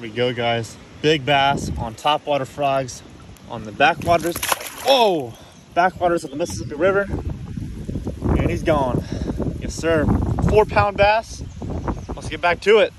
we go, guys. Big bass on topwater frogs on the backwaters. Whoa! Backwaters of the Mississippi River. And he's gone. Yes, sir. Four pound bass. Let's get back to it.